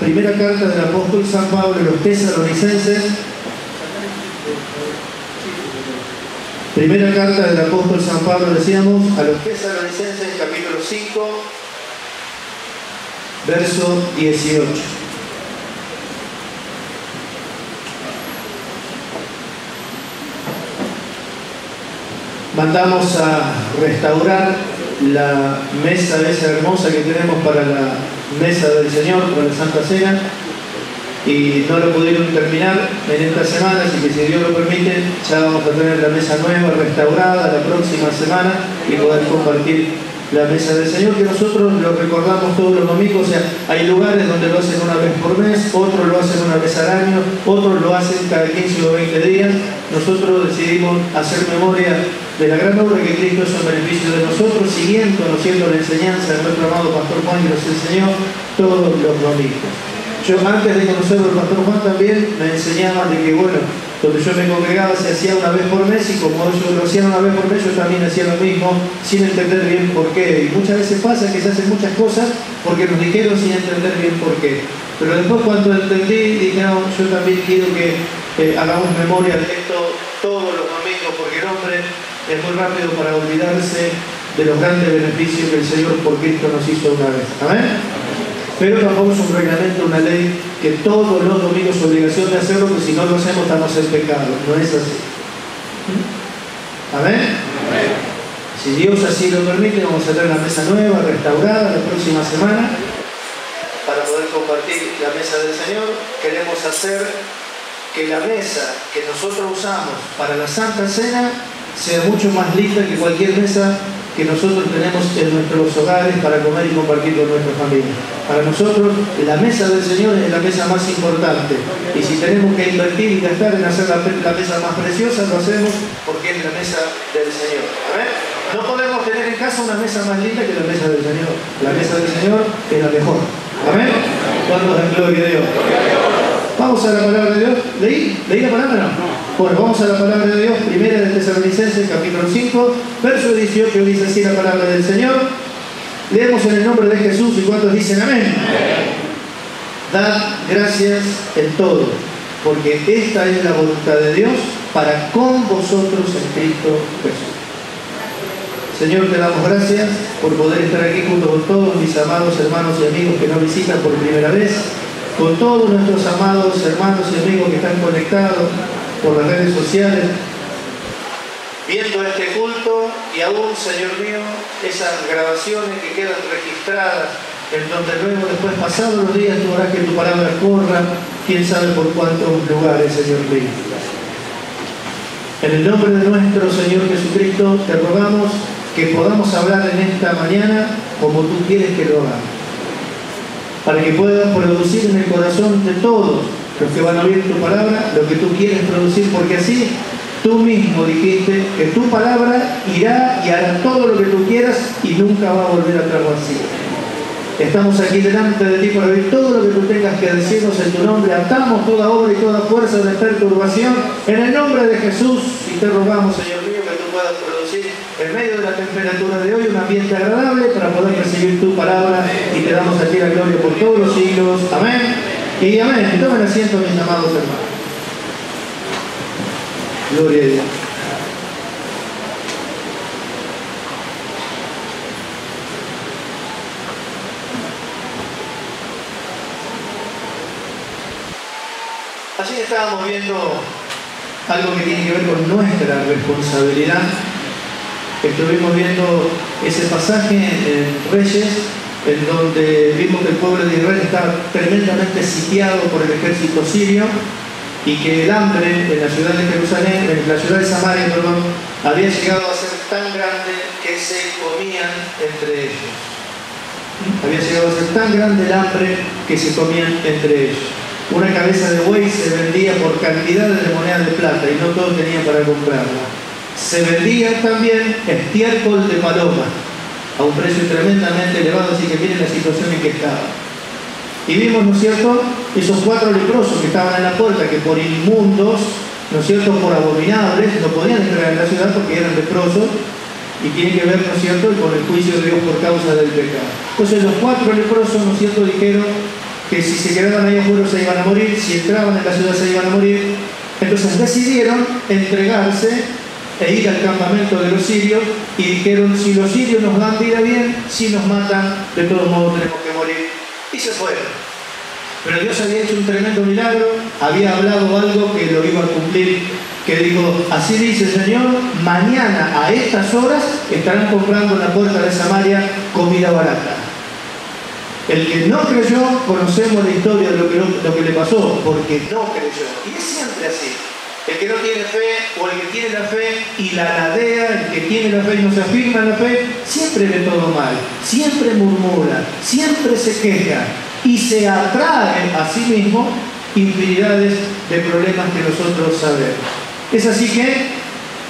primera carta del apóstol San Pablo a los tesalonicenses. Primera carta del apóstol San Pablo, decíamos, a los tesalonicenses, capítulo 5, verso 18. Mandamos a restaurar la mesa esa hermosa que tenemos para la mesa del Señor, para la Santa Cena, y no lo pudieron terminar en esta semana, así que si Dios lo permite, ya vamos a tener la mesa nueva, restaurada la próxima semana y poder compartir la mesa del Señor, que nosotros lo recordamos todos los domingos, o sea, hay lugares donde lo hacen una vez por mes, otros lo hacen una vez al año, otros lo hacen cada 15 o 20 días. Nosotros decidimos hacer memoria de la gran obra que Cristo hizo en beneficio de nosotros, siguiendo, conociendo la enseñanza de nuestro amado Pastor Juan que nos enseñó todos los domingos. Yo antes de conocerlo el Pastor Juan también me enseñaba de que, bueno, donde yo me congregaba se hacía una vez por mes y como ellos lo hacían una vez por mes, yo también hacía lo mismo sin entender bien por qué. Y muchas veces pasa que se hacen muchas cosas porque nos dijeron sin entender bien por qué. Pero después cuando entendí, dije, no, yo también quiero que eh, hagamos memoria de esto todos los domingos, porque el hombre es muy rápido para olvidarse de los grandes beneficios que el Señor por Cristo nos hizo una vez. Amén. Pero tampoco es un reglamento, una ley que todos los domingos es obligación de hacerlo, porque si no lo hacemos estamos en pecado. No es así. ¿Amén? Si Dios así lo permite, vamos a tener una mesa nueva, restaurada, la próxima semana, para poder compartir la mesa del Señor. Queremos hacer que la mesa que nosotros usamos para la Santa Cena sea mucho más linda que cualquier mesa que nosotros tenemos en nuestros hogares para comer y compartir con nuestra familia. Para nosotros la mesa del Señor es la mesa más importante y si tenemos que invertir y gastar en hacer la, mesa más preciosa, lo hacemos porque es la mesa del Señor. No podemos tener en casa una mesa más linda que la mesa del Señor. La mesa del Señor es la mejor. Amén. ¿Cuántos en gloria de Dios? Vamos a la palabra de Dios. ¿Leí? ¿Leí la palabra? No. Bueno, vamos a la palabra de Dios, primera de Tesalonicenses, capítulo 5, verso 18, dice así la palabra del Señor. Leemos en el nombre de Jesús y cuántos dicen amén. Dad gracias en todo, porque esta es la voluntad de Dios para con vosotros en Cristo Jesús. Señor, te damos gracias por poder estar aquí junto con todos mis amados hermanos y amigos que nos visitan por primera vez, con todos nuestros amados hermanos y amigos que están conectados por las redes sociales, viendo este culto y aún, Señor mío, esas grabaciones que quedan registradas, en donde luego, después, pasados los días, tú harás que tu palabra corra, quién sabe por cuántos lugares, Señor mío. En el nombre de nuestro Señor Jesucristo, te rogamos que podamos hablar en esta mañana como tú quieres que lo hagamos, para que puedas producir en el corazón de todos los que van a oír tu palabra, lo que tú quieres producir, porque así tú mismo dijiste que tu palabra irá y hará todo lo que tú quieras y nunca va a volver a traer vacío. Estamos aquí delante de ti para oír todo lo que tú tengas que decirnos en tu nombre. Atamos toda obra y toda fuerza de perturbación en el nombre de Jesús y te rogamos, Señor mío, que tú puedas producir en medio de la temperatura de hoy un ambiente agradable para poder recibir tu palabra y te damos a ti la gloria por todos los siglos. Amén. Y amén, tomen asiento mis amados hermanos. Gloria a Dios. Así estábamos viendo algo que tiene que ver con nuestra responsabilidad. Estuvimos viendo ese pasaje en Reyes en donde vimos que el pueblo de Israel estaba tremendamente sitiado por el ejército sirio y que el hambre en la ciudad de Jerusalén, en la ciudad de Samaria, perdón, había llegado a ser tan grande que se comían entre ellos. Había llegado a ser tan grande el hambre que se comían entre ellos. Una cabeza de buey se vendía por cantidades de monedas de plata y no todos tenían para comprarla. Se vendía también estiércol de paloma a un precio tremendamente elevado, así que miren la situación en que estaba. Y vimos, ¿no es cierto?, esos cuatro leprosos que estaban en la puerta, que por inmundos, ¿no es cierto?, por abominables, no podían entrar en la ciudad porque eran leprosos, y tiene que ver, ¿no es cierto?, con el juicio de Dios por causa del pecado. Entonces los cuatro leprosos, ¿no es cierto?, dijeron, que si se quedaban ahí afuera se iban a morir, si entraban en la ciudad se iban a morir. Entonces decidieron entregarse e ir al campamento de los sirios y dijeron, si los sirios nos dan vida bien, si nos matan, de todos modos tenemos que morir. Y se fueron. Pero Dios había hecho un tremendo milagro, había hablado algo que lo iba a cumplir, que dijo, así dice el Señor, mañana a estas horas estarán comprando en la puerta de Samaria comida barata. El que no creyó, conocemos la historia de lo que, lo que le pasó, porque no creyó. Y es siempre así. El que no tiene fe o el que tiene la fe y la ladea, el que tiene la fe y no se afirma la fe, siempre ve todo mal, siempre murmura, siempre se queja, y se atrae a sí mismo infinidades de problemas que nosotros sabemos. Es así que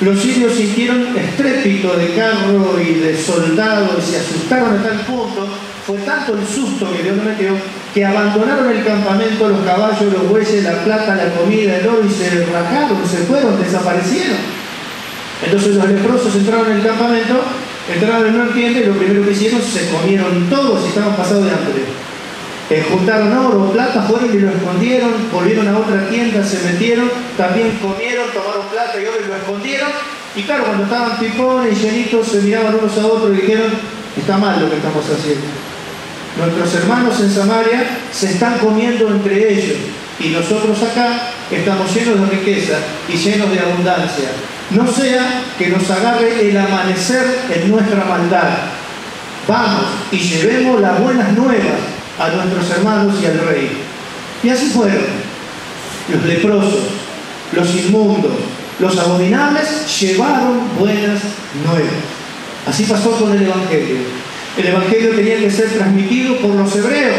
los sirios sintieron estrépito de carro y de soldados y se asustaron a tal punto, fue tanto el susto que Dios metió, que abandonaron el campamento, los caballos, los bueyes, la plata, la comida, el oro y se rajaron, se fueron, desaparecieron. Entonces los leprosos entraron en el campamento, entraron en una tienda y lo primero que hicieron, se comieron todos y estaban pasados de hambre. Eh, juntaron oro, plata, fueron y lo escondieron, volvieron a otra tienda, se metieron, también comieron, tomaron plata y oro y lo escondieron. Y claro, cuando estaban pipones y llenitos, se miraban unos a otros y dijeron, está mal lo que estamos haciendo. Nuestros hermanos en Samaria se están comiendo entre ellos y nosotros acá estamos llenos de riqueza y llenos de abundancia. No sea que nos agarre el amanecer en nuestra maldad. Vamos y llevemos las buenas nuevas a nuestros hermanos y al rey. Y así fueron. Los leprosos, los inmundos, los abominables llevaron buenas nuevas. Así pasó con el Evangelio. El Evangelio tenía que ser transmitido por los hebreos.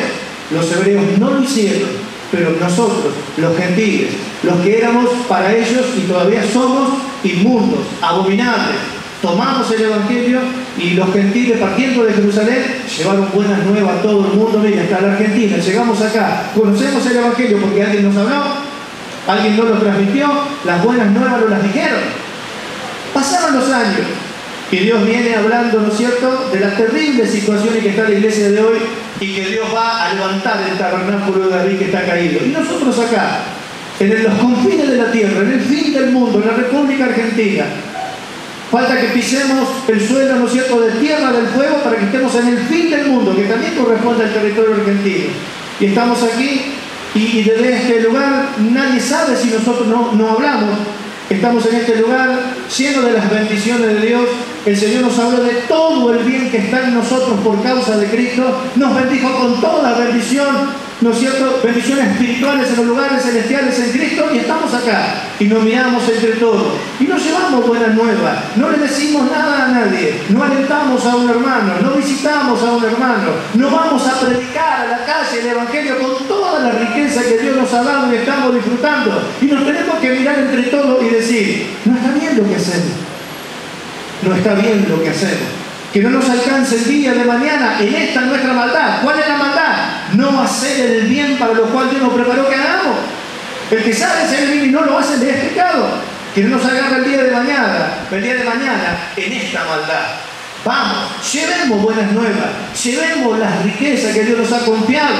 Los hebreos no lo hicieron, pero nosotros, los gentiles, los que éramos para ellos y todavía somos inmundos, abominables, tomamos el Evangelio y los gentiles partiendo de Jerusalén llevaron buenas nuevas a todo el mundo, mira, hasta la Argentina, llegamos acá, conocemos el Evangelio porque alguien nos habló, alguien nos lo transmitió, las buenas nuevas nos las dijeron. Pasaron los años y Dios viene hablando, ¿no es cierto?, de las terribles situaciones que está la iglesia de hoy y que Dios va a levantar el tabernáculo de David que está caído. Y nosotros acá, en los confines de la tierra, en el fin del mundo, en la República Argentina, Falta que pisemos el suelo, ¿no es cierto?, de tierra del fuego para que estemos en el fin del mundo, que también corresponde al territorio argentino. Y estamos aquí y, desde este lugar nadie sabe si nosotros no, no hablamos. Estamos en este lugar lleno de las bendiciones de Dios. El Señor nos habló de todo el bien que está en nosotros por causa de Cristo. Nos bendijo con toda bendición ¿no es cierto?, bendiciones espirituales en los lugares celestiales en Cristo y estamos acá y nos miramos entre todos y no llevamos buenas nuevas, no le decimos nada a nadie, no alentamos a un hermano, no visitamos a un hermano, no vamos a predicar a la calle el Evangelio con toda la riqueza que Dios nos ha dado y estamos disfrutando y nos tenemos que mirar entre todos y decir, no está bien lo que hacemos, no está bien lo que hacemos que no nos alcance el día de mañana en esta nuestra maldad. ¿Cuál es la maldad? No hacer el bien para lo cual Dios nos preparó que hagamos. El que sabe hacer el bien y no lo hace le es pecado. Que no nos agarre el día de mañana, el día de mañana en esta maldad. Vamos, llevemos buenas nuevas, llevemos las riquezas que Dios nos ha confiado.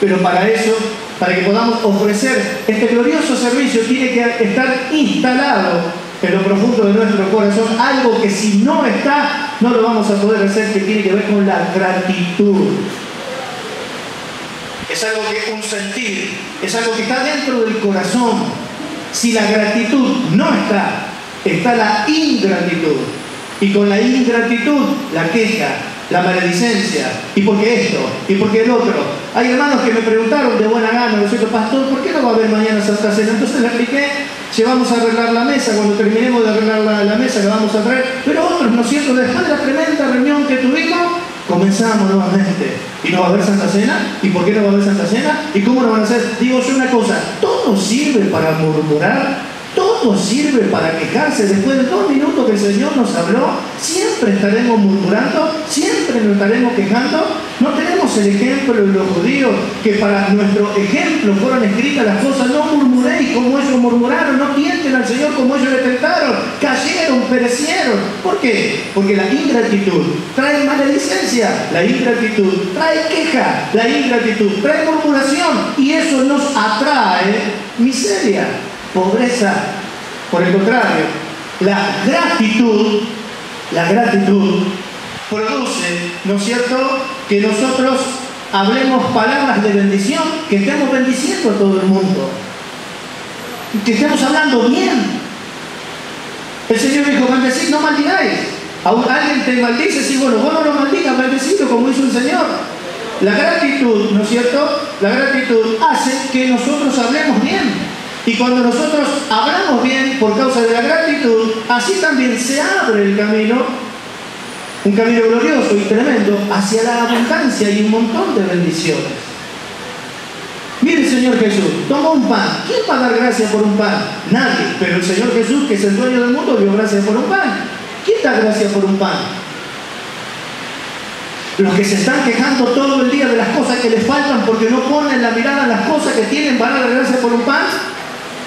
Pero para eso, para que podamos ofrecer este glorioso servicio, tiene que estar instalado en lo profundo de nuestro corazón algo que si no está, no lo vamos a poder hacer, que tiene que ver con la gratitud. Es algo que un sentir, es algo que está dentro del corazón. Si la gratitud no está, está la ingratitud. Y con la ingratitud, la queja, la maledicencia, y porque esto, y porque el otro. Hay hermanos que me preguntaron de buena gana, ¿no es cierto, pastor? ¿Por qué no va a haber mañana Santa Cena? Entonces le expliqué llevamos a arreglar la mesa, cuando terminemos de arreglar la, mesa la vamos a traer, pero otros, ¿no es cierto? Después de la tremenda reunión que tuvimos, comenzamos nuevamente. ¿Y no va a haber Santa Cena? ¿Y por qué no va a haber Santa Cena? ¿Y cómo no van a hacer? Digo yo una cosa, todo sirve para murmurar, todo sirve para quejarse. Después de dos minutos que el Señor nos habló, siempre estaremos murmurando, siempre nos estaremos quejando. No tenemos el ejemplo de los judíos que para nuestro ejemplo fueron escritas las cosas. No murmuréis como ellos murmuraron, no tienten al Señor como ellos le tentaron, cayeron, perecieron. ¿Por qué? Porque la ingratitud trae maledicencia, la ingratitud trae queja, la ingratitud trae murmuración y eso nos atrae miseria, pobreza. Por el contrario, la gratitud, la gratitud produce, ¿no es cierto?, que nosotros hablemos palabras de bendición, que estemos bendiciendo a todo el mundo, que estemos hablando bien. El Señor dijo, bendecid, no maldigáis. alguien te maldice, sí, bueno, vos no lo maldigas, bendecido como hizo el Señor. La gratitud, ¿no es cierto? La gratitud hace que nosotros hablemos bien. Y cuando nosotros hablamos bien por causa de la gratitud, así también se abre el camino, un camino glorioso y tremendo, hacia la abundancia y un montón de bendiciones. Mire Señor Jesús, tomó un pan. ¿Quién va a dar gracias por un pan? Nadie. Pero el Señor Jesús, que es el dueño del mundo, dio gracias por un pan. ¿Quién da gracias por un pan? Los que se están quejando todo el día de las cosas que les faltan porque no ponen la mirada en las cosas que tienen, van a dar gracias por un pan.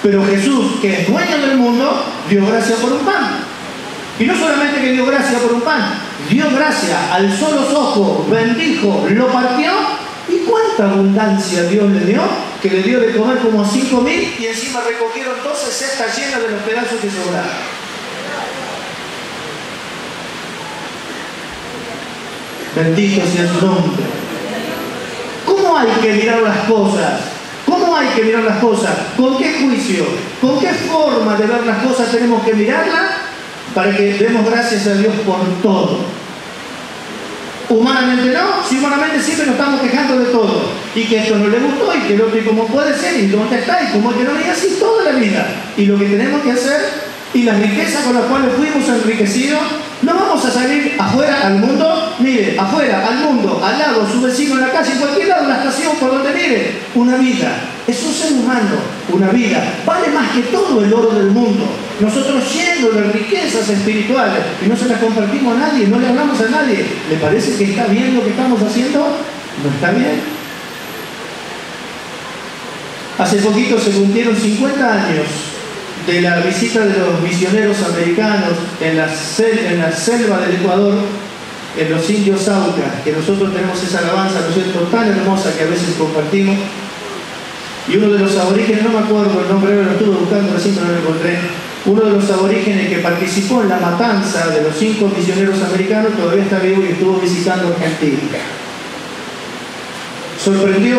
Pero Jesús, que es dueño del mundo, dio gracia por un pan. Y no solamente que dio gracia por un pan, dio gracia, alzó los ojos, bendijo, lo partió. ¿Y cuánta abundancia Dios le dio? Que le dio de comer como cinco mil y encima recogieron 12 cestas llenas de los pedazos que sobraron. Bendito sea su nombre. ¿Cómo hay que mirar las cosas? ¿Cómo hay que mirar las cosas? ¿Con qué juicio? ¿Con qué forma de ver las cosas tenemos que mirarlas? Para que demos gracias a Dios por todo. Humanamente no, si humanamente siempre nos estamos quejando de todo. Y que esto no le gustó, y que lo y cómo puede ser, y dónde está, y cómo es que no y así toda la vida. Y lo que tenemos que hacer, y las riquezas con las cuales fuimos enriquecidos, no vamos a salir afuera al mundo, mire, afuera, al mundo, al lado, su vecino en la calle, en cualquier lado, en la estación, por donde mire, una vida. Es un ser humano, una vida. Vale más que todo el oro del mundo. Nosotros llenos de riquezas espirituales y no se las compartimos a nadie, no le hablamos a nadie. ¿Le parece que está bien lo que estamos haciendo? No está bien. Hace poquito se cumplieron 50 años de la visita de los misioneros americanos en la, selva del Ecuador, en los indios Auca, que nosotros tenemos esa alabanza, ¿no es cierto?, tan hermosa que a veces compartimos. Y uno de los aborígenes, no me acuerdo el nombre, lo estuve buscando, recién no lo encontré, uno de los aborígenes que participó en la matanza de los cinco misioneros americanos todavía está vivo y estuvo visitando Argentina. Sorprendió,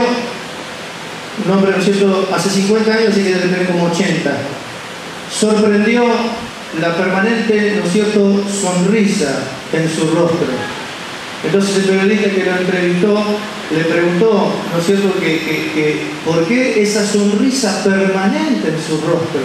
un hombre, ¿no es cierto?, hace 50 años, y que debe tener como 80 sorprendió la permanente, ¿no es cierto?, sonrisa en su rostro. Entonces el periodista que lo entrevistó le preguntó, ¿no es cierto?, que, por qué esa sonrisa permanente en su rostro.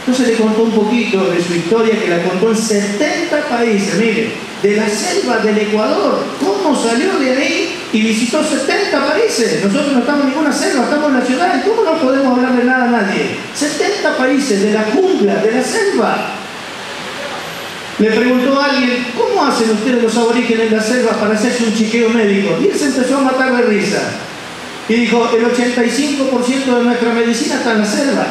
Entonces le contó un poquito de su historia que la contó en 70 países, mire, de la selva del Ecuador, cómo salió de ahí y visitó 70 países. Nosotros no estamos en ninguna selva, estamos en la ciudad. ¿Cómo no podemos hablar de nada a nadie? 70 países de la jungla, de la selva. Le preguntó a alguien, ¿cómo hacen ustedes los aborígenes en la selva para hacerse un chiqueo médico? Y él se empezó a matar de risa. Y dijo, el 85% de nuestra medicina está en la selva.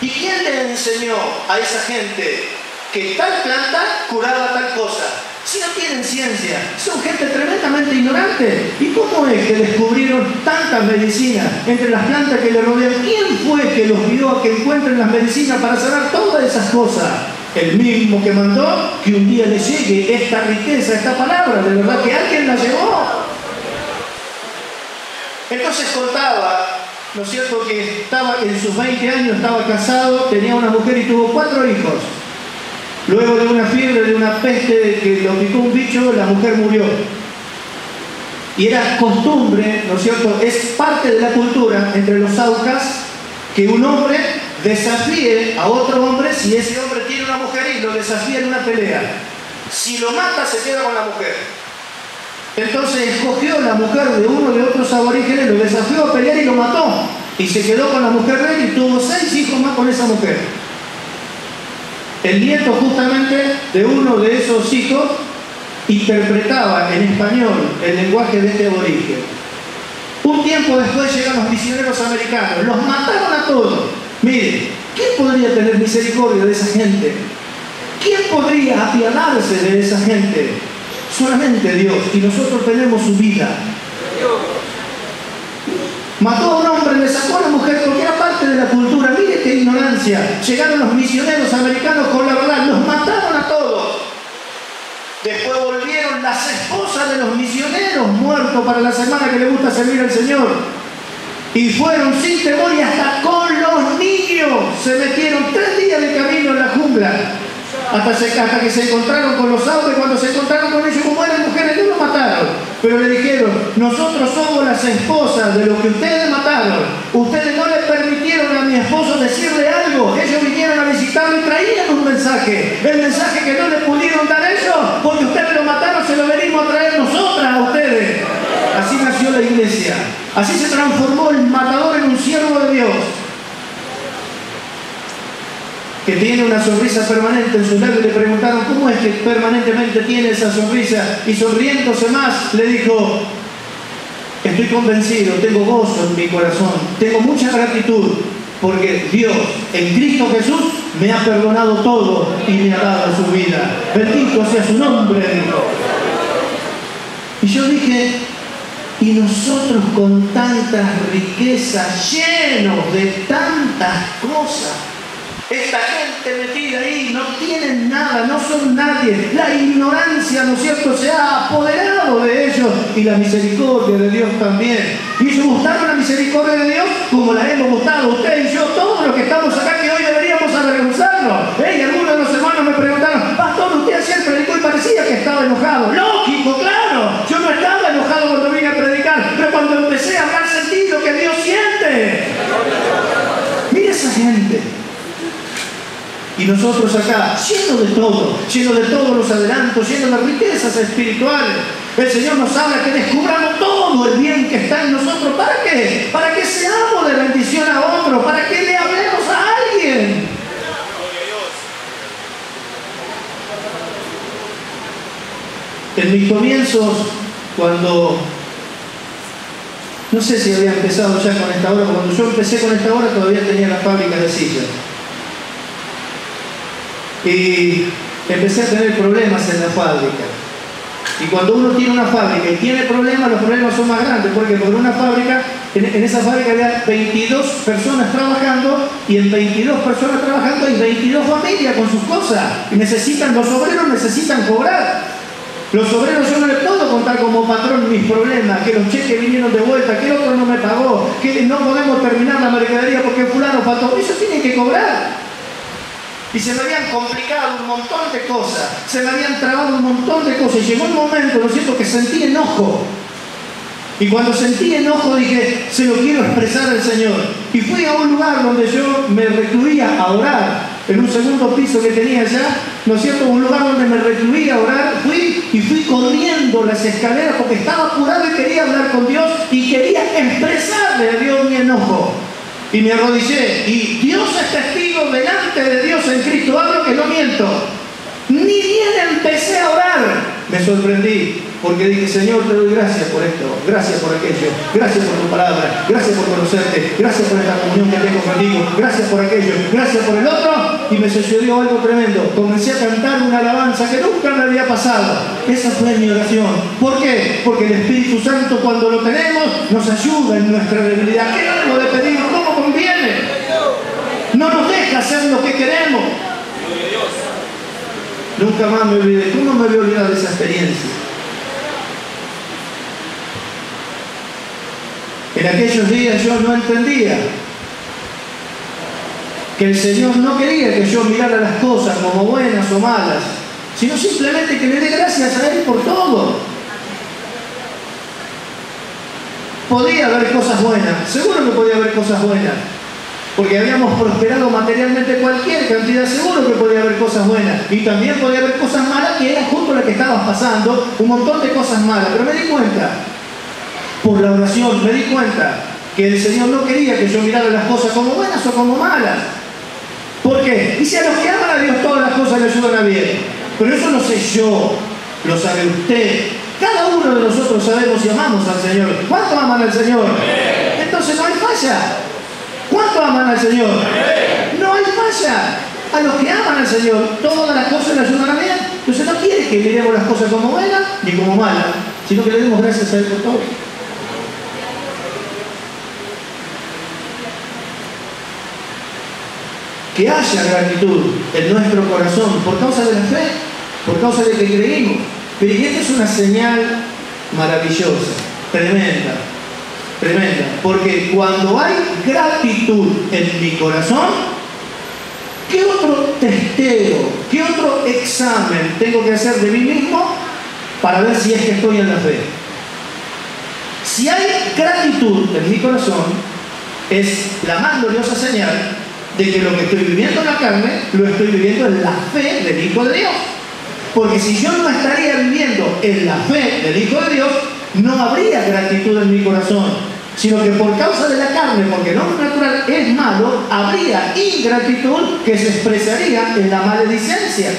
¿Y quién le enseñó a esa gente que tal planta curaba tal cosa? Si no tienen ciencia, son gente tremendamente ignorante. ¿Y cómo es que descubrieron tantas medicinas entre las plantas que le rodean? ¿Quién fue que los guió a que encuentren las medicinas para sanar todas esas cosas? El mismo que mandó que un día le llegue esta riqueza, esta palabra, de verdad que alguien la llevó. Entonces contaba, ¿no es cierto?, que estaba en sus 20 años, estaba casado, tenía una mujer y tuvo cuatro hijos. Luego de una fiebre, de una peste que lo picó un bicho, la mujer murió. Y era costumbre, ¿no es cierto? Es parte de la cultura entre los aucas que un hombre desafíe a otro hombre si ese hombre tiene una mujer y lo desafía en una pelea. Si lo mata, se queda con la mujer. Entonces escogió la mujer de uno de otros aborígenes, lo desafió a pelear y lo mató. Y se quedó con la mujer de y tuvo seis hijos más con esa mujer. El nieto justamente de uno de esos hijos interpretaba en español el lenguaje de este aborigen. Un tiempo después llegan los misioneros americanos, los mataron a todos. Mire, ¿quién podría tener misericordia de esa gente? ¿Quién podría apiadarse de esa gente? Solamente Dios. Y nosotros tenemos su vida. Mató a un hombre, le sacó a la mujer porque era parte de la cultura. Mire qué ignorancia. Llegaron los misioneros americanos con la verdad, los mataron a todos. Después volvieron las esposas de los misioneros muertos para la semana que le gusta servir al Señor. Y fueron sin temor y hasta con los niños. Se metieron tres días de camino en la jungla hasta, que se encontraron con los autos cuando se encontraron con ellos como eran mujeres no los mataron. Pero le dijeron, nosotros somos las esposas de los que ustedes mataron. Ustedes no le permitieron a mi esposo decirle algo. Ellos vinieron a visitarlo y traían un mensaje. El mensaje que no le pudieron dar ellos, porque ustedes lo mataron, se lo venimos a traer nosotras a ustedes. Así nació la iglesia. Así se transformó el matador en un siervo de Dios que tiene una sonrisa permanente en sus labios, le preguntaron, ¿cómo es que permanentemente tiene esa sonrisa? Y sonriéndose más, le dijo, estoy convencido, tengo gozo en mi corazón, tengo mucha gratitud, porque Dios en Cristo Jesús me ha perdonado todo y me ha dado su vida. Bendito sea su nombre, Y yo dije, y nosotros con tantas riquezas, llenos de tantas cosas, esta gente metida ahí nada, no son nadie. La ignorancia, ¿no es cierto?, se ha apoderado de ellos y la misericordia de Dios también. Y ellos gustaron la misericordia de Dios como la hemos gustado usted y yo, todos los que estamos acá, que hoy deberíamos avergonzarnos. Y algunos de los hermanos me preguntaron, Pastor, usted ayer predicó y parecía que estaba enojado. Lógico, claro. Yo no estaba enojado cuando vine a predicar, pero cuando empecé a hablar sentí lo que Dios siente. Mira esa gente. Y nosotros acá, lleno de todo, lleno de todos los adelantos, lleno de riquezas espirituales. El Señor nos habla que descubramos todo el bien que está en nosotros. ¿Para qué? Para que seamos de bendición a otro, para que le hablemos a alguien. En mis comienzos, cuando no sé si había empezado ya con esta obra, cuando yo empecé con esta obra todavía tenía la fábrica de sillas. Y empecé a tener problemas en la fábrica. Y cuando uno tiene una fábrica y tiene problemas, los problemas son más grandes. ¿Por? Porque en una fábrica, en, esa fábrica había 22 personas trabajando y en 22 personas trabajando hay 22 familias con sus cosas. Y necesitan, los obreros necesitan cobrar. Los obreros yo no les puedo contar como patrón mis problemas, que los cheques vinieron de vuelta, que el otro no me pagó, que no podemos terminar la mercadería porque fulano faltó. Eso tienen que cobrar. Y se me habían complicado un montón de cosas, se me habían trabado un montón de cosas. Y llegó un momento, ¿no es cierto?, que sentí enojo. Y cuando sentí enojo dije, se lo quiero expresar al Señor. Y fui a un lugar donde yo me recluía a orar, en un segundo piso que tenía allá, ¿no es cierto? Un lugar donde me recluía a orar. Fui y fui corriendo las escaleras porque estaba apurado y quería hablar con Dios y quería expresarle a Dios mi enojo y me arrodillé. Y Dios es testigo delante de Dios en Cristo. Hablo que no miento. Ni bien empecé a orar, me sorprendí. Porque dije, Señor, te doy gracias por esto, gracias por aquello, gracias por tu palabra, gracias por conocerte, gracias por esta comunión que tengo contigo, gracias por aquello, gracias por el otro. Y me sucedió algo tremendo. Comencé a cantar una alabanza que nunca me había pasado. Esa fue mi oración. ¿Por qué? Porque el Espíritu Santo cuando lo tenemos nos ayuda en nuestra debilidad. ¿Qué algo de pedir No nos deja hacer lo que queremos. Nunca más me olvidé. ¿Cómo me voy a olvidar de esa experiencia? En aquellos días yo no entendía que el Señor no quería que yo mirara las cosas como buenas o malas, sino simplemente que le dé gracias a Él por todo. Podía haber cosas buenas, seguro que podía haber cosas buenas, porque habíamos prosperado materialmente cualquier cantidad, seguro que podía haber cosas buenas, y también podía haber cosas malas que era justo la que estabas pasando, un montón de cosas malas, pero me di cuenta por la oración, me di cuenta que el Señor no quería que yo mirara las cosas como buenas o como malas. ¿Por qué? Dice a los que aman a Dios todas las cosas le ayudan a bien. Pero eso no sé yo. lo sabe usted. Cada uno de nosotros sabemos y amamos al Señor. ¿Cuánto aman al Señor? Entonces no hay falla. ¿Cuánto aman al Señor? No hay falla. A los que aman al Señor, todas las cosas le ayudan a bien. Entonces no quiere que miremos las cosas como buenas ni como malas, sino que le demos gracias a Él por todo. que haya gratitud en nuestro corazón por causa de la fe, por causa de que creímos. Pero esta es una señal maravillosa, tremenda, tremenda, porque cuando hay gratitud en mi corazón, ¿qué otro testeo, qué otro examen tengo que hacer de mí mismo para ver si es que estoy en la fe? Si hay gratitud en mi corazón, es la más gloriosa señal de que lo que estoy viviendo en la carne lo estoy viviendo en la fe del Hijo de Dios. Porque si yo no estaría viviendo en la fe del Hijo de Dios, no habría gratitud en mi corazón, sino que por causa de la carne, porque no natural es malo, habría ingratitud que se expresaría en la maledicencia.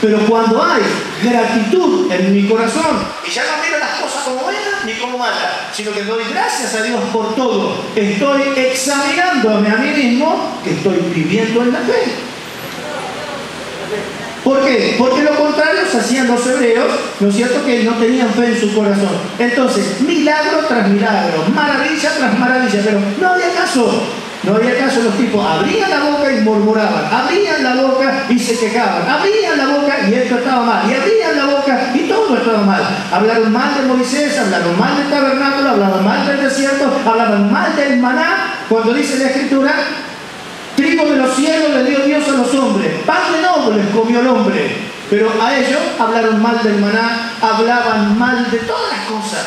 Pero cuando hay gratitud en mi corazón, y ya no miro las cosas como buenas ni como malas, sino que doy gracias a Dios por todo, estoy examinándome a mí mismo que estoy viviendo en la fe. ¿Por qué? Porque lo contrario se hacían los hebreos, ¿no es cierto? Que no tenían fe en su corazón. Entonces, milagro tras milagro, maravilla tras maravilla, pero no había caso. No había caso los tipos, abrían la boca y murmuraban, abrían la boca y se quejaban, abrían la boca y esto estaba mal, y abrían la boca y todo estaba mal. Hablaron mal de Moisés, hablaron mal del tabernáculo, hablaron mal del desierto, hablaron mal del maná, cuando dice la escritura, trigo de los cielos le dio Dios a los hombres, pan de nobles comió el hombre, pero a ellos hablaron mal del maná, hablaban mal de todas las cosas.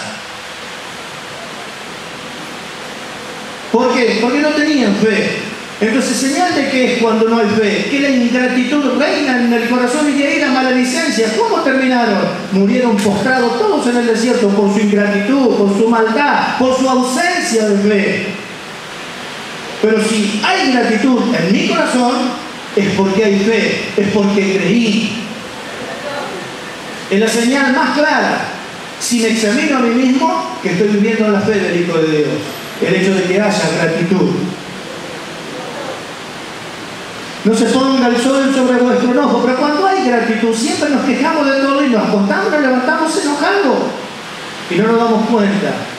¿Por qué? Porque no tenían fe. Entonces, señal de que es cuando no hay fe, que la ingratitud reina en el corazón y de ahí la maledicencia. ¿Cómo terminaron? Murieron postrados todos en el desierto por su ingratitud, por su maldad, por su ausencia de fe. Pero si hay gratitud en mi corazón, es porque hay fe, es porque creí. Es la señal más clara, si me examino a mí mismo, que estoy viviendo la fe del Hijo de Dios el hecho de que haya gratitud. No se ponga el sol sobre vuestro enojo, pero cuando hay gratitud siempre nos quejamos de todo y nos acostamos, nos levantamos enojados y no nos damos cuenta.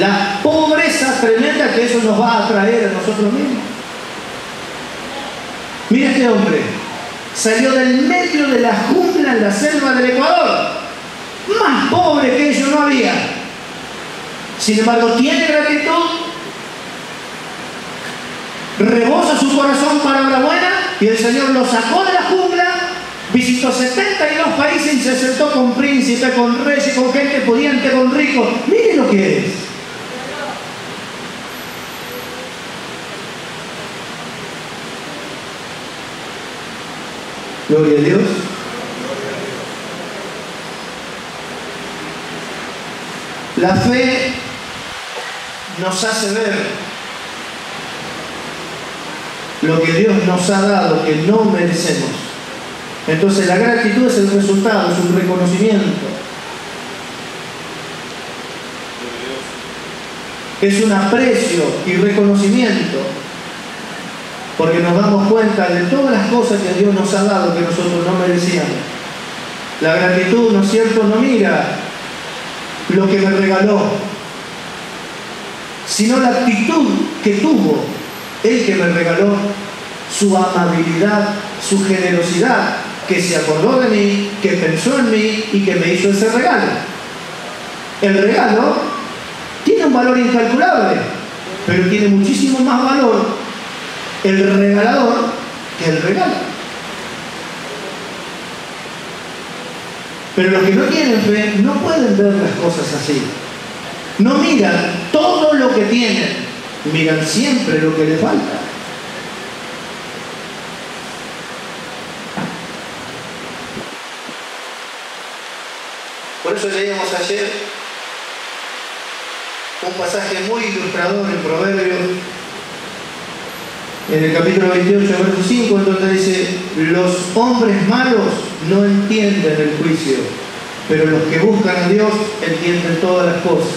La pobreza tremenda que eso nos va a traer a nosotros mismos. Mira este hombre, salió del medio de la jungla en la selva del Ecuador. Más pobre que ellos no había. Sin embargo, tiene gratitud, rebosa su corazón para obra buena y el Señor lo sacó de la jungla, visitó 72 países y se sentó con príncipe, con reyes, con gente pudiente, con ricos. Mire lo que es. Gloria a Dios. La fe nos hace ver lo que Dios nos ha dado, que no merecemos. Entonces la gratitud es el resultado, es un reconocimiento. Es un aprecio y reconocimiento, porque nos damos cuenta de todas las cosas que Dios nos ha dado que nosotros no merecíamos. La gratitud, ¿no es cierto?, no mira lo que me regaló, sino la actitud que tuvo el que me regaló, su amabilidad, su generosidad, que se acordó de mí, que pensó en mí y que me hizo ese regalo. El regalo tiene un valor incalculable, pero tiene muchísimo más valor el regalador que el regalo. Pero los que no tienen fe no pueden ver las cosas así. No miran todo lo que tienen, miran siempre lo que le falta. Por eso leíamos ayer un pasaje muy ilustrador en Proverbios, en el capítulo 28, verso 5, donde dice, los hombres malos no entienden el juicio, pero los que buscan a Dios entienden todas las cosas.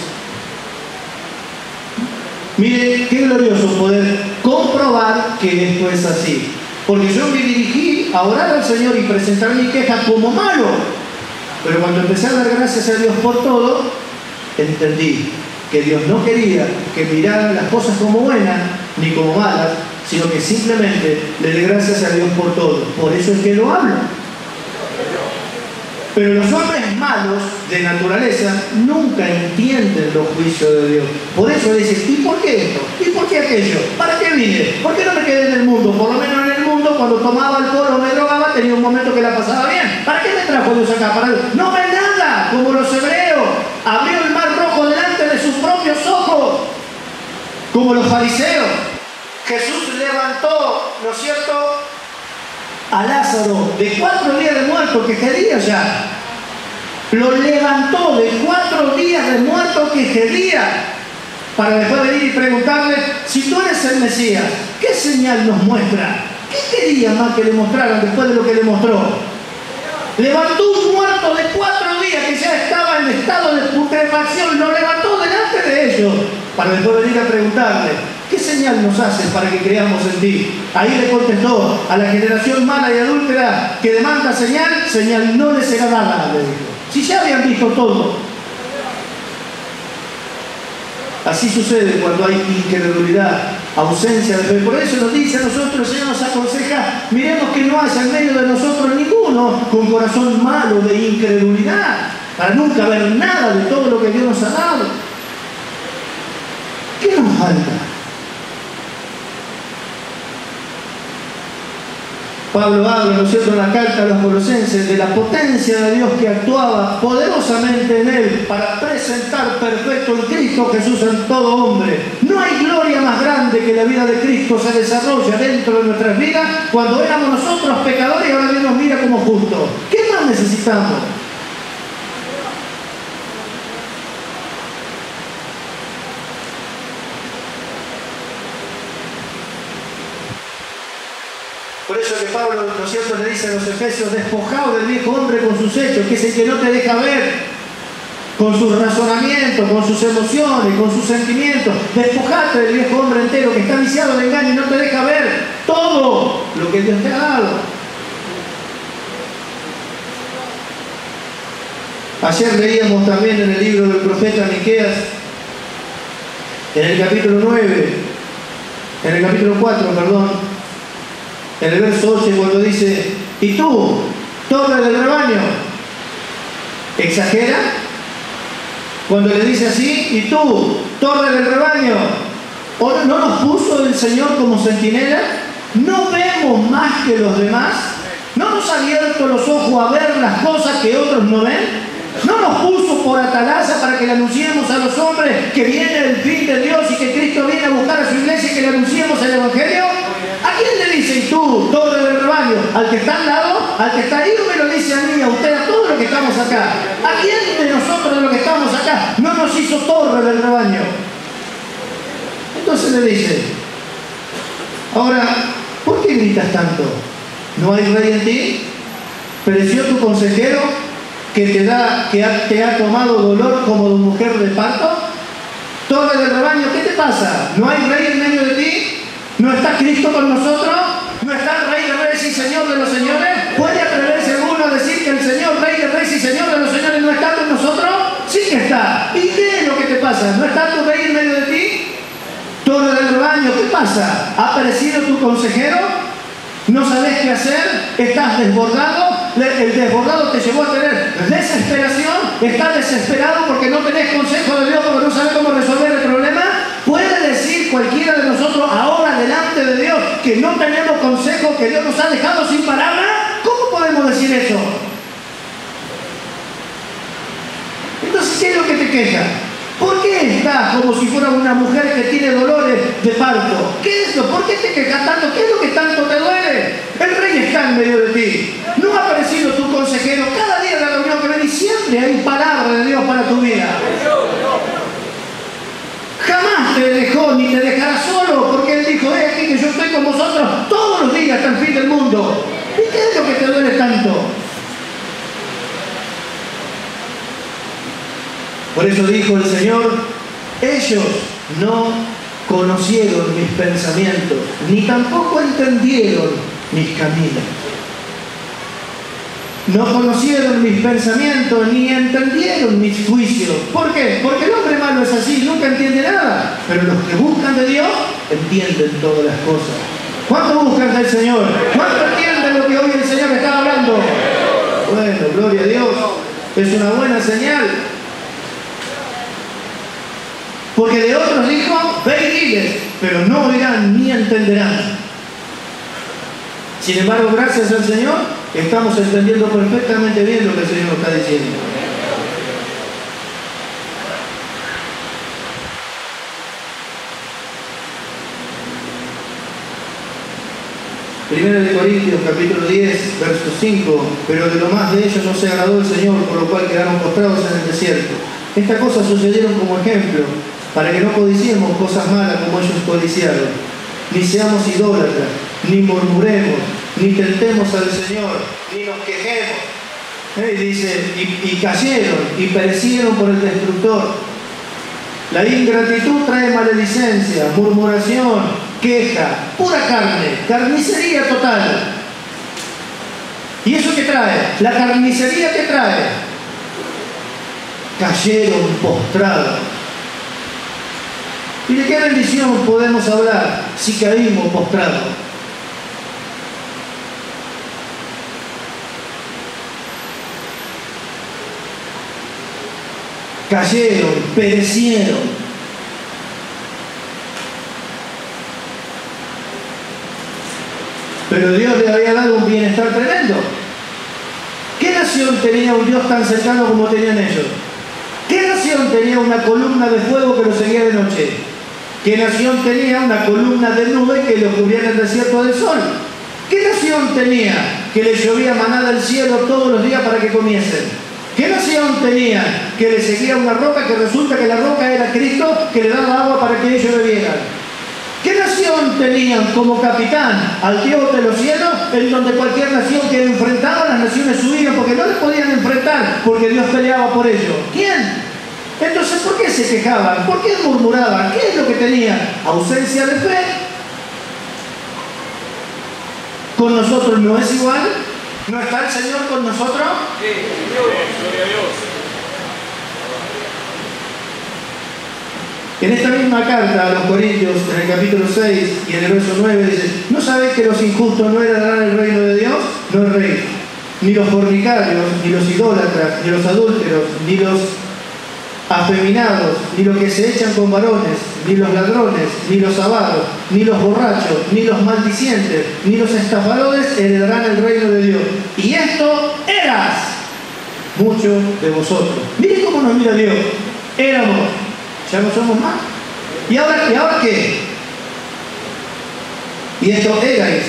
Mire, qué glorioso poder comprobar que esto es así. Porque yo me dirigí a orar al Señor y presentar mi queja como malo. Pero cuando empecé a dar gracias a Dios por todo, entendí que Dios no quería que miraran las cosas como buenas ni como malas, sino que simplemente le dé gracias a Dios por todo. Por eso es que lo hablo. Pero los hombres malos de naturaleza nunca entienden los juicios de Dios. Por eso dicen, ¿y por qué esto? ¿Y por qué aquello? ¿Para qué vine? ¿Por qué no me quedé en el mundo? Por lo menos en el mundo, cuando tomaba alcohol o me drogaba, tenía un momento que la pasaba bien. ¿Para qué me trajo Dios acá? Para... No ve nada, como los hebreos. Abrió el mar rojo delante de sus propios ojos, como los fariseos. Jesús levantó, ¿no es cierto?, a Lázaro de cuatro días de muerto que quería ya. Lo levantó de cuatro días de muerto que quería. Para después venir y preguntarle, si tú eres el Mesías, ¿qué señal nos muestra? ¿Qué quería más que le mostraran después de lo que le mostró? Levantó un muerto de cuatro días que ya estaba en estado de putrefacción, lo levantó delante de ellos, para después venir a preguntarle, ¿qué señal nos haces para que creamos en ti? Ahí le contestó a la generación mala y adúltera que demanda señal, señal no le será dada, le dijo. Si ya habían visto todo. Así sucede cuando hay incredulidad, ausencia de fe. Por eso nos dice a nosotros, el Señor nos aconseja, miremos que no haya en medio de nosotros ninguno con corazón malo de incredulidad, para nunca ver nada de todo lo que Dios nos ha dado. ¿Qué nos falta? Pablo habla, ¿no es cierto?, en la carta a los colosenses de la potencia de Dios que actuaba poderosamente en él para presentar perfecto en Cristo Jesús en todo hombre. No hay gloria más grande que la vida de Cristo se desarrolla dentro de nuestras vidas cuando éramos nosotros pecadores y ahora Dios nos mira como justos. ¿Qué más necesitamos? Eso que Pablo, ¿no es cierto?, le dice a los efesios, despojado del viejo hombre con sus hechos, que es el que no te deja ver, con sus razonamientos, con sus emociones, con sus sentimientos. Despojate del viejo hombre entero que está viciado de engaño y no te deja ver todo lo que Dios te ha dado. Ayer leíamos también en el libro del profeta Miqueas, en el capítulo 9, en el capítulo 4, perdón, en el verso 8 cuando dice, ¿y tú, torre del rebaño? ¿Exagera? Cuando le dice así, ¿y tú, torre del rebaño? ¿No nos puso el Señor como centinela? ¿No vemos más que los demás? ¿No nos ha abierto los ojos a ver las cosas que otros no ven? ¿No nos puso por atalaya para que le anunciemos a los hombres que viene el fin de Dios y que Cristo viene a buscar a su iglesia y que le anunciemos el Evangelio? ¿A quién le dices tú, torre del rebaño? ¿Al que está al lado? ¿Al que está ahí o me lo dice a mí, a usted, a todos los que estamos acá? ¿A quién de nosotros de los que estamos acá no nos hizo torre del rebaño? Entonces le dice, ahora, ¿por qué gritas tanto? ¿No hay rey en ti? ¿Pereció tu consejero que te, da, que te ha tomado dolor como mujer de parto? Torre del rebaño, ¿qué te pasa? ¿No hay rey en medio de ti? ¿No está Cristo con nosotros? ¿No está el Rey de Reyes y Señor de los Señores? ¿Puede atreverse alguno a decir que el Señor, Rey de Reyes y Señor de los Señores no está con nosotros? Sí que está. ¿Y qué es lo que te pasa? ¿No está tu Rey en medio de ti? Torre del rebaño, ¿qué pasa? ¿Ha aparecido tu consejero? ¿No sabes qué hacer? ¿Estás desbordado? El desbordado te llevó a tener desesperación. ¿Estás desesperado porque no tenés consejo de Dios, porque no sabes cómo resolver el problema? ¿Puede decir cualquiera de nosotros ahora delante de Dios que no tenemos consejo, que Dios nos ha dejado sin palabra? ¿Cómo podemos decir eso? Entonces, ¿qué es lo que te queja? ¿Por qué estás como si fuera una mujer que tiene dolores de parto? ¿Qué es eso? ¿Por qué te quejas tanto? ¿Qué es lo que tanto te duele? El rey está en medio de ti. No ha aparecido tu consejero cada día de la reunión que ven y siempre hay palabra de Dios para tu vida. Jamás te dejó ni te dejará solo, porque Él dijo, es aquí que yo estoy con vosotros mundo. ¿Y qué es lo que te duele tanto? Por eso dijo el Señor, ellos no conocieron mis pensamientos, ni tampoco entendieron mis caminos. No conocieron mis pensamientos ni entendieron mis juicios. ¿Por qué? Porque el hombre malo es así, nunca entiende nada. Pero los que buscan de Dios entienden todas las cosas. ¿Cuánto buscan del Señor? ¿Cuánto entienden lo que hoy el Señor está hablando? Bueno, gloria a Dios. Es una buena señal. Porque de otros dijo, ve y diles, pero no oirán ni entenderán. Sin embargo, gracias al Señor, estamos entendiendo perfectamente bien lo que el Señor está diciendo. Primero de Corintios capítulo 10, verso 5, pero de lo más de ellos no se agradó el Señor, por lo cual quedaron postrados en el desierto. Estas cosas sucedieron como ejemplo, para que no codiciemos cosas malas como ellos codiciaron, ni seamos idólatras, ni murmuremos, ni tentemos al Señor, ni nos quejemos. ¿Eh? Y dice, y, cayeron y perecieron por el destructor. La ingratitud trae maledicencia, murmuración, queja, pura carne, carnicería total. ¿Y eso qué trae? La carnicería que trae. Cayeron postrados. ¿Y de qué bendición podemos hablar si caímos postrados? cayeron, perecieron. Pero Dios le había dado un bienestar tremendo. ¿Qué nación tenía un Dios tan cercano como tenían ellos? ¿Qué nación tenía una columna de fuego que lo seguía de noche? ¿Qué nación tenía una columna de nube que lo cubriera el desierto del sol? ¿Qué nación tenía que le llovía manada del cielo todos los días para que comiesen? ¿Qué nación tenía que le seguía una roca que resulta que la roca era Cristo que le daba agua para que ellos bebieran? ¿Qué nación tenían como capitán al Dios de los cielos en donde cualquier nación que enfrentaba las naciones huían porque no le podían enfrentar porque Dios peleaba por ellos? ¿Quién? Entonces, ¿por qué se quejaban? ¿Por qué murmuraban? ¿Qué es lo que tenían? Ausencia de fe. Con nosotros no es igual. ¿No está el Señor con nosotros? Sí, gloria a Dios. En esta misma carta a los Corintios, en el capítulo 6 y en el verso 9, dice, ¿no sabéis que los injustos no heredarán el reino de Dios? No el rey. Ni los fornicarios, ni los idólatras, ni los adúlteros, ni los afeminados, ni los que se echan con varones, ni los ladrones, ni los avaros, ni los borrachos, ni los maldicientes, ni los estafadores heredarán el reino de Dios. Y esto eras muchos de vosotros. Miren cómo nos mira Dios. Éramos, ya no somos más. ¿Y ahora, ¿y qué? Y esto erais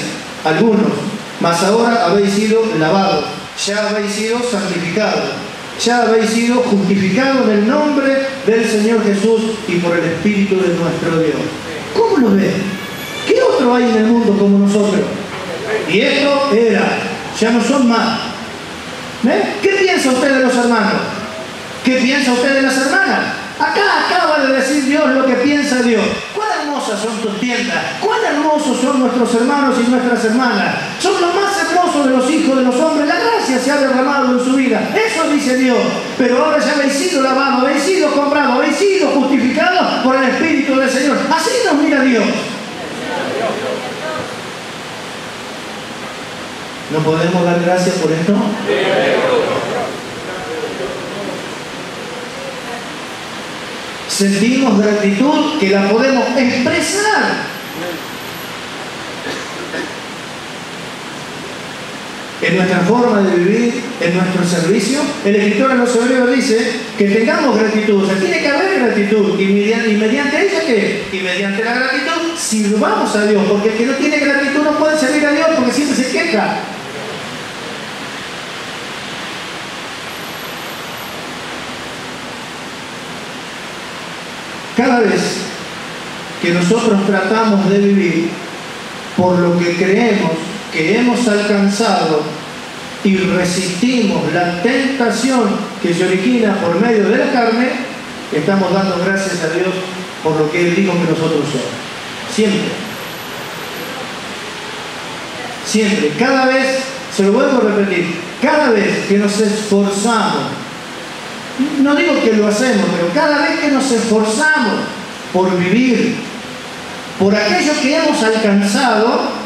algunos, mas ahora habéis sido lavados, ya habéis sido santificados ya habéis sido justificados en el nombre del Señor Jesús y por el Espíritu de nuestro Dios. ¿Cómo lo ven? ¿Qué otro hay en el mundo como nosotros? Y esto era, ya no son más. ¿Qué piensa usted de los hermanos? ¿Qué piensa usted de las hermanas? Acá acaba de decir Dios lo que piensa Dios. ¿Cuán hermosas son tus tiendas? ¿Cuán hermosos son nuestros hermanos y nuestras hermanas? Son los más hermosos de los hijos de los hombres. La gracia se ha derramado en su vida. Eso dice Dios. Pero ahora ya habéis sido lavados, habéis sido comprados, habéis sido justificados por el Espíritu del Señor. Así nos mira Dios. ¿No podemos dar gracias por esto? Sentimos gratitud que la podemos expresar. En nuestra forma de vivir, en nuestro servicio, el escritor a los hebreos dice que tengamos gratitud, o sea, tiene que haber gratitud, y mediante, y mediante ella que, y mediante la gratitud, sirvamos a Dios, porque el que no tiene gratitud no puede servir a Dios porque siempre se queja. Cada vez que nosotros tratamos de vivir por lo que creemos que hemos alcanzado y resistimos la tentación que se origina por medio de la carne, estamos dando gracias a Dios por lo que Él dijo que nosotros somos. Siempre. Siempre. Cada vez, se lo vuelvo a repetir, cada vez que nos esforzamos, no digo que lo hacemos, pero cada vez que nos esforzamos por vivir, por aquello que hemos alcanzado,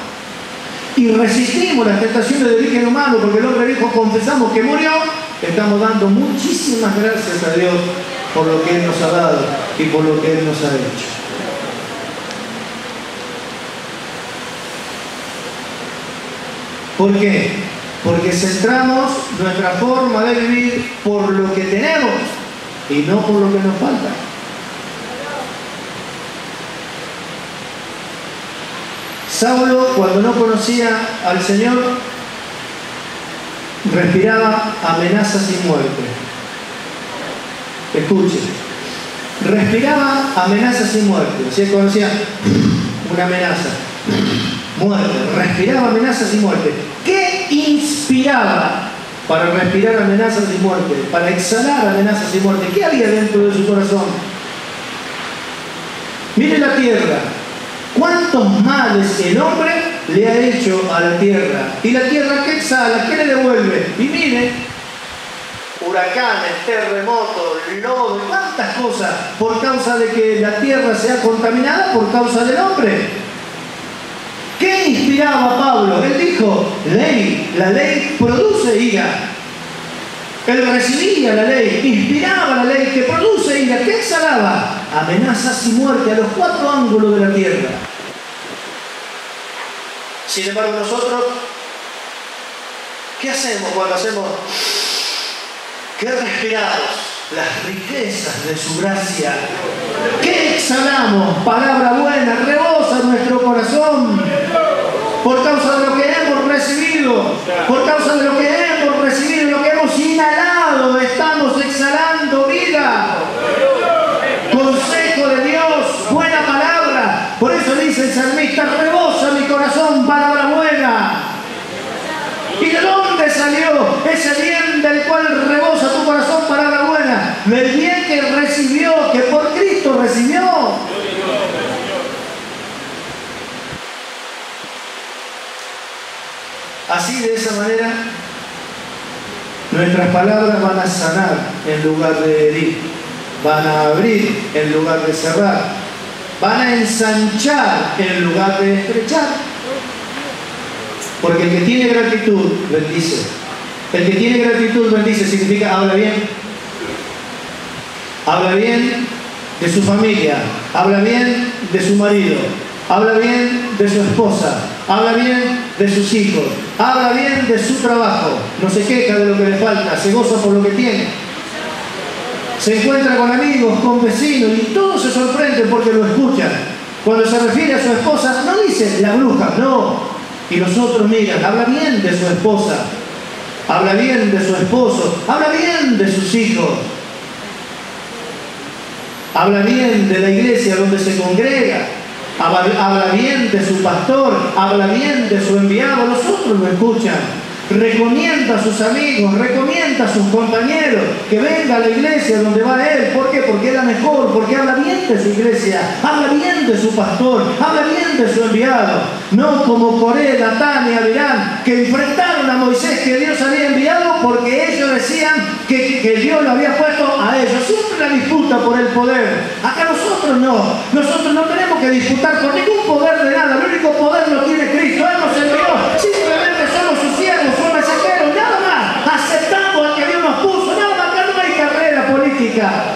y resistimos las tentaciones del origen humano, porque el hombre dijo, confesamos que murió, estamos dando muchísimas gracias a Dios por lo que Él nos ha dado y por lo que Él nos ha hecho. ¿Por qué? Porque centramos nuestra forma de vivir por lo que tenemos y no por lo que nos falta. Saulo, cuando no conocía al Señor, respiraba amenazas y muerte. Escuche, respiraba amenazas y muerte. Si conocía una amenaza, muerte, respiraba amenazas y muerte. ¿Qué inspiraba para respirar amenazas y muerte? Para exhalar amenazas y muerte. ¿Qué había dentro de su corazón? Mire la tierra, ¿Cuántos males el hombre le ha hecho a la tierra? Y la tierra qué exhala, ¿qué le devuelve? Y mire, huracanes, terremotos, lodo, cuántas cosas por causa de que la tierra sea contaminada por causa del hombre. ¿Qué inspiraba a Pablo? Él dijo, ley, la ley produce ira. Él recibía la ley, inspiraba la ley que produce ira. ¿Qué exhalaba? Amenazas y muerte a los cuatro ángulos de la tierra. Sin embargo, nosotros, ¿qué hacemos cuando hacemos? ¿Qué respiramos? Las riquezas de su gracia. ¿Qué exhalamos? Palabra buena, rebosa nuestro corazón. Por causa de lo que hemos recibido, por causa de lo que hemos recibido, lo que hemos inhalado, estamos exhalando vida. Consejo de Dios, buena palabra. Por eso dice el salmista, rebosa mi corazón, palabra buena. ¿Y de dónde salió ese bien del cual rebosa tu corazón, palabra buena? Del bien que recibió, que por Cristo recibió. Así de esa manera nuestras palabras van a sanar en lugar de herir, van a abrir en lugar de cerrar, van a ensanchar en lugar de estrechar. Porque el que tiene gratitud bendice. El que tiene gratitud bendice significa habla bien. Habla bien de su familia, habla bien de su marido, habla bien de su esposa, habla bien de sus hijos, habla bien de su trabajo, no se queja de lo que le falta, se goza por lo que tiene. Se encuentra con amigos, con vecinos y todos se sorprenden porque lo escuchan. Cuando se refiere a su esposa, no dice la bruja, no. Y los otros miran, habla bien de su esposa, habla bien de su esposo, habla bien de sus hijos, habla bien de la iglesia donde se congrega, habla, bien de su pastor, habla bien de su enviado, los otros lo escuchan. Recomienda a sus amigos, recomienda a sus compañeros que venga a la iglesia donde va él. ¿Por qué? Porque es la mejor, porque habla bien de su iglesia, habla bien de su pastor, habla bien de su enviado. No como Coré, Datán y Abirán, que enfrentaron a Moisés que Dios había enviado porque ellos decían que, que Dios lo había puesto a ellos. Siempre la por el poder. Acá nosotros no. Nosotros no tenemos que disputar por ningún poder de nada. El único poder lo tiene Cristo. Él nos envió. Simplemente somos sus siervos, sus mensajeros. Nada más. Aceptamos al que Dios nos puso. Nada más. No hay carrera política.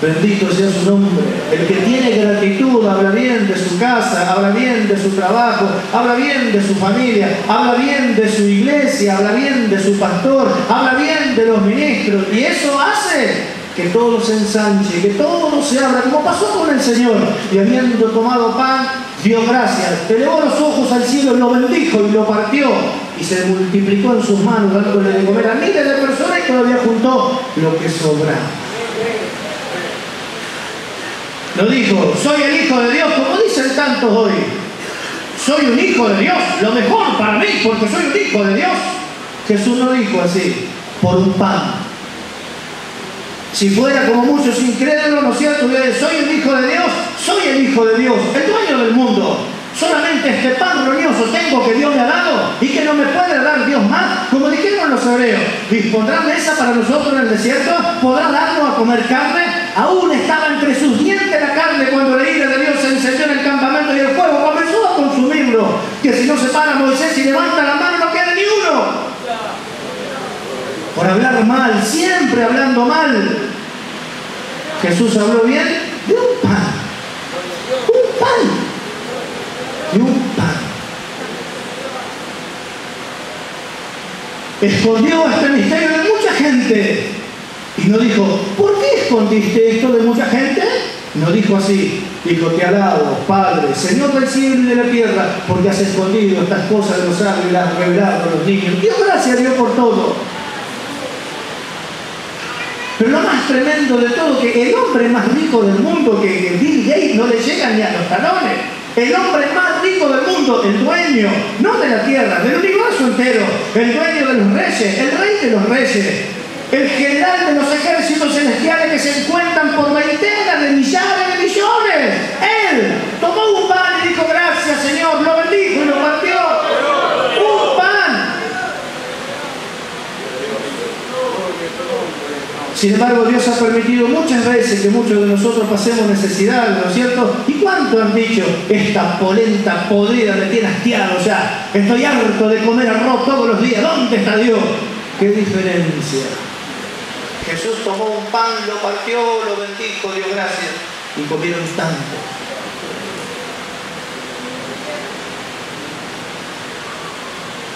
Bendito sea su nombre. El que tiene gratitud habla bien de su casa, habla bien de su trabajo, habla bien de su familia, habla bien de su iglesia, habla bien de su pastor, habla bien de los ministros. Y eso hace que todo se ensanche, que todo se abra, como pasó con el Señor. Y habiendo tomado pan, dio gracias, elevó los ojos al cielo lo bendijo y lo partió. Y se multiplicó en sus manos, dándole de comer a miles de personas y todavía juntó lo que sobra. No dijo, soy el hijo de Dios, como dicen tantos hoy. Soy un hijo de Dios, lo mejor para mí, porque soy un hijo de Dios. Jesús no dijo así, por un pan. Si fuera como muchos incrédulos, ¿no es cierto? Soy el hijo de Dios, soy el hijo de Dios, el dueño del mundo. Solamente este pan glorioso tengo que Dios me ha dado y que no me puede dar Dios más. Como dijeron los hebreos, dispondrá mesa para nosotros en el desierto, podrá darnos a comer carne. Aún estaba entre sus dientes la carne cuando la ira de Dios se encendió en el campamento y el fuego comenzó a consumirlo. Que si no se para Moisés y levanta la mano no queda ni uno. Por hablar mal, siempre hablando mal. Jesús habló bien de un pan. Un pan y un pan. Escondió este misterio de mucha gente. Y no dijo, ¿por qué escondiste esto de mucha gente? No dijo así. Dijo, te alabo, Padre, Señor del cielo y de la tierra, porque has escondido estas cosas de los sabios y las has revelado a los niños. Dios gracias a Dios por todo. Pero lo más tremendo de todo, que el hombre más rico del mundo, que Bill Gates no le llega ni a los talones, el hombre más rico del mundo, el dueño, no de la tierra, del universo entero, el dueño de los reyes, el rey de los reyes, el general de los ejércitos celestiales que se encuentran por veintenas de millares de millones. Él tomó un pan y dijo gracias Señor, lo bendijo y lo partió. Sin embargo, Dios ha permitido muchas veces que muchos de nosotros pasemos necesidad, ¿no es cierto? ¿Y cuánto han dicho? Esta polenta podrida me tiene hastiado ya. Estoy harto de comer arroz todos los días. ¿Dónde está Dios? ¿Qué diferencia? Jesús tomó un pan, lo partió, lo bendijo, dio gracias y comieron tanto.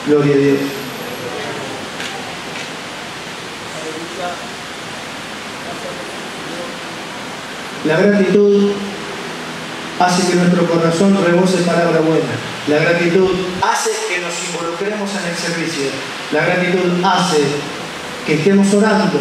Gloria a Dios. La gratitud hace que nuestro corazón rebose palabra buena. La gratitud hace que nos involucremos en el servicio. La gratitud hace que estemos orando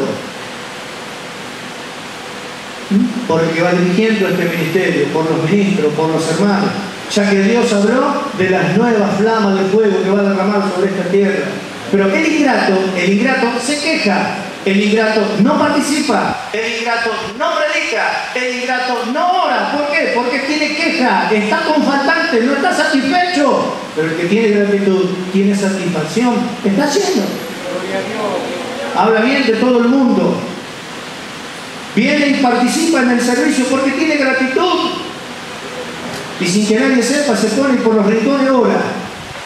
por el que va dirigiendo este ministerio, por los ministros, por los hermanos, ya que Dios habló de las nuevas flamas de fuego que va a derramar sobre esta tierra. Pero el ingrato, el ingrato se queja, el ingrato no participa, el ingrato no predica, el ingrato no ora. ¿Por qué? Porque tiene queja, está con faltante, no está satisfecho. Pero el que tiene gratitud, tiene satisfacción, está lleno. Habla bien de todo el mundo. Viene y participa en el servicio porque tiene gratitud. Y sin que nadie sepa, se pone por los rincones ora.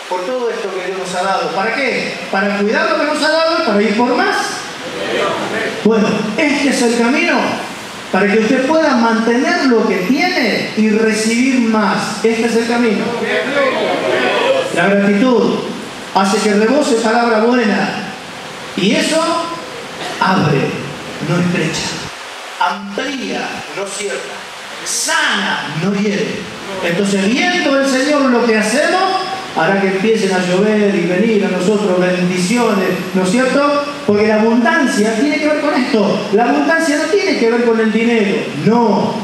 Por todo esto que Dios nos ha dado. ¿Para qué? Para cuidar lo que nos ha dado y para ir por más. Bueno, este es el camino para que usted pueda mantener lo que tiene y recibir más. Este es el camino. La gratitud hace que rebose palabra buena y eso abre, no estrecha, amplía, no cierra, sana, no hiere. Entonces, viendo el Señor lo que hacemos, hará que empiecen a llover y venir a nosotros bendiciones, ¿no es cierto? Porque la abundancia tiene que ver con esto. La abundancia no tiene que ver con el dinero, no.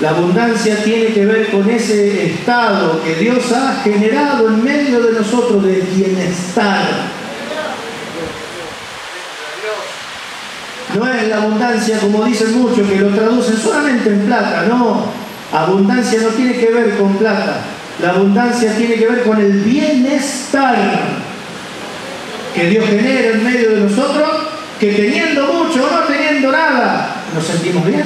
La abundancia tiene que ver con ese estado que Dios ha generado en medio de nosotros de bienestar. No es la abundancia como dicen muchos que lo traducen solamente en plata, no. Abundancia no tiene que ver con plata. La abundancia tiene que ver con el bienestar que Dios genera en medio de nosotros, que teniendo mucho o no teniendo nada, nos sentimos bien.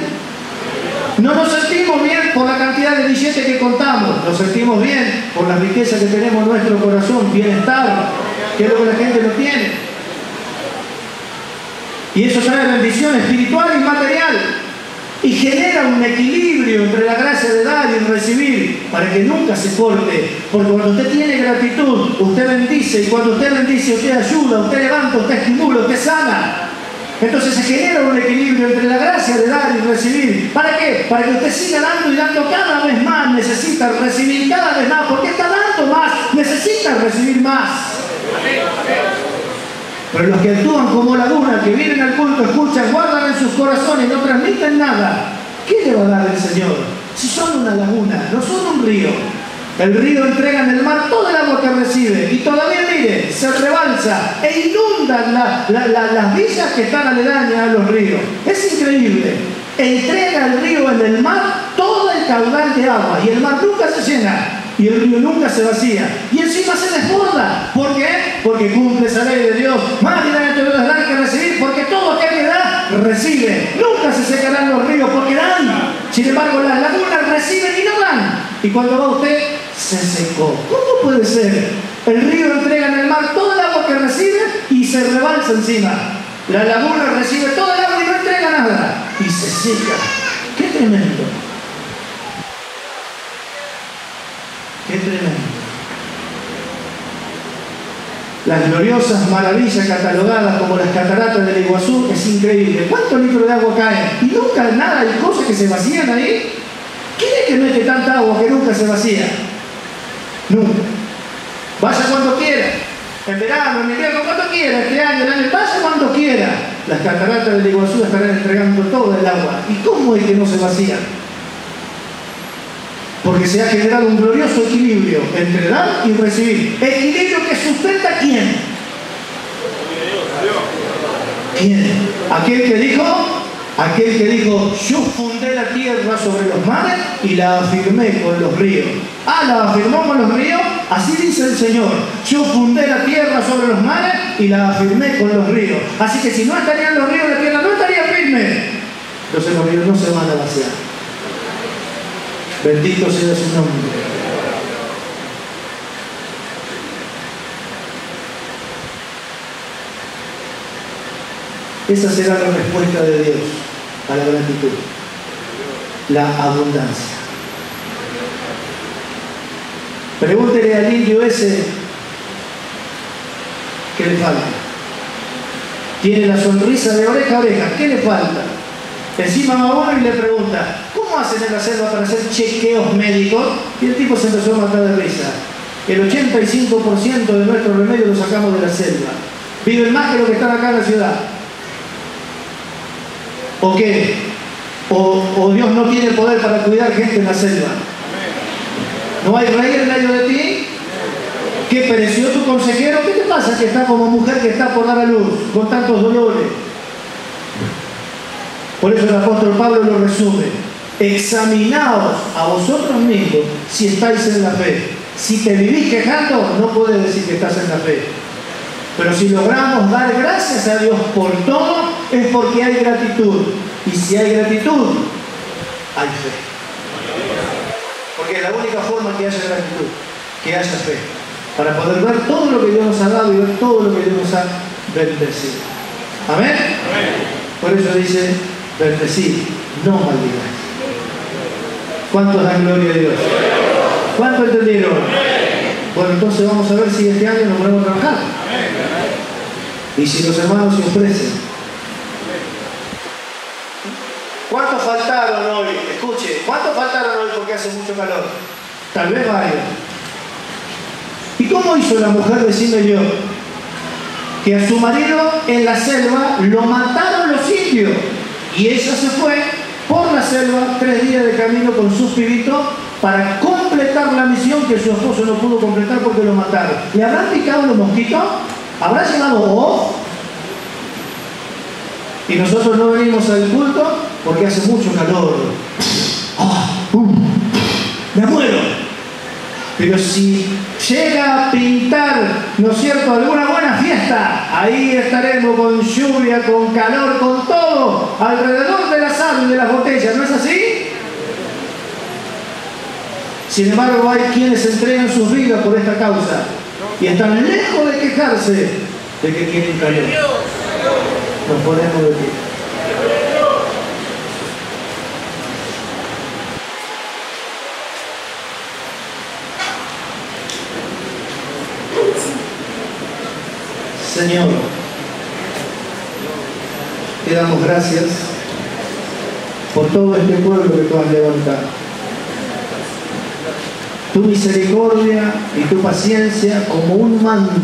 No nos sentimos bien por la cantidad de billetes que contamos, nos sentimos bien por la riqueza que tenemos en nuestro corazón, bienestar, que es lo que la gente no tiene. Y eso trae bendición espiritual y material y genera un equilibrio entre la gracia de dar y recibir para que nunca se corte. Porque cuando usted tiene gratitud, usted bendice y cuando usted bendice, usted ayuda, usted levanta, usted estimula, usted sana. Entonces se genera un equilibrio entre la gracia de dar y recibir. ¿Para qué? Para que usted siga dando y dando cada vez más. Necesita recibir cada vez más. Porque está dando más. Necesita recibir más. Pero los que actúan como laguna, que vienen al culto, escuchan, guardan en sus corazones, no transmiten nada, ¿qué le va a dar el Señor? una laguna, no son un río. El río entrega en el mar todo el agua que recibe y todavía, mire, se rebalsa e inunda las villas que están aledañas a los ríos. Es increíble. Entrega el río en el mar todo el caudal de agua y el mar nunca se llena y el río nunca se vacía. Y encima se desborda. ¿Por qué? Porque cumple esa ley de Dios. Más dinero te dar que recibir, porque todo que da, recibe. Nunca se secarán los ríos porque dan. Sin embargo, las lagunas reciben y no dan. Y cuando va usted, se secó. ¿Cómo puede ser? El río entrega en el mar todo el agua que recibe y se rebalsa encima. La laguna recibe todo el agua y no entrega nada. Y se seca. ¡Qué tremendo! Qué tremendo. Las gloriosas maravillas catalogadas como las cataratas del Iguazú es increíble. ¿Cuántos litros de agua caen? Y nunca nada de cosas que se vacían ahí. ¿Quién es que mete tanta agua que nunca se vacía? Nunca. Vaya cuando quiera. En verano, en invierno, cuando quiera. Este año, el año, vaya cuando quiera. Las cataratas del Iguazú estarán entregando todo el agua. ¿Y cómo es que no se vacían? Porque se ha generado un glorioso equilibrio entre dar y recibir. Equilibrio que sustenta quién? ¿Quién? Aquel que dijo, aquel que dijo, yo fundé la tierra sobre los mares y la afirmé con los ríos. Ah, la afirmó con los ríos, así dice el Señor. Yo fundé la tierra sobre los mares y la afirmé con los ríos. Así que si no estarían los ríos, la tierra no estaría firme. Entonces los ríos no se van a vaciar. Bendito sea su nombre. Esa será la respuesta de Dios a la gratitud, la abundancia. Pregúntele al indio ese qué le falta. Tiene la sonrisa de oreja a oreja, ¿qué le falta? Encima va uno y le pregunta, ¿cómo hacen en la selva para hacer chequeos médicos? Y el tipo se empezó a matar de risa. El 85% de nuestros remedios los sacamos de la selva. Viven más que los que están acá en la ciudad. ¿O qué? O, Dios no tiene poder para cuidar gente en la selva. ¿No hay rey en medio de ti? ¿Qué pereció tu consejero? ¿Qué te pasa que está como mujer que está por dar a luz con tantos dolores? Por eso el apóstol Pablo lo resume. Examinaos a vosotros mismos si estáis en la fe. Si te vivís quejando, no puedes decir que estás en la fe. Pero si logramos dar gracias a Dios por todo, es porque hay gratitud. Y si hay gratitud, hay fe. Porque es la única forma que haya gratitud, que haya fe. Para poder ver todo lo que Dios nos ha dado y ver todo lo que Dios nos ha bendecido. Amén. Por eso dice, bendecid, no maldigáis. ¿Cuántos dan gloria a Dios? ¿Cuántos entendieron? Bueno, entonces vamos a ver si este año nos podemos trabajar. Y si los hermanos se ofrecen. ¿Cuántos faltaron hoy? Escuche, ¿cuántos faltaron hoy porque hace mucho calor? Tal vez varios. ¿Y cómo hizo la mujer, decime yo? Que a su marido en la selva lo mataron los indios. Y ella se fue por la selva tres días de camino con sus pibitos para completar la misión que su esposo no pudo completar porque lo mataron. ¿Le habrán picado los mosquitos? ¿Habrá llegado vos? Y nosotros no venimos al culto porque hace mucho calor. ¡Ah! ¡Me muero! Pero si llega a pintar, ¿no es cierto?, alguna buena fiesta, ahí estaremos con lluvia, con calor, con todo, alrededor de la sal y de las botellas, ¿no es así? Sin embargo, hay quienes entregan sus vidas por esta causa y están lejos de quejarse de que tienen calor. Nos ponemos de pie. Señor, te damos gracias por todo este pueblo que tú has levantado. Tu misericordia y tu paciencia como un manto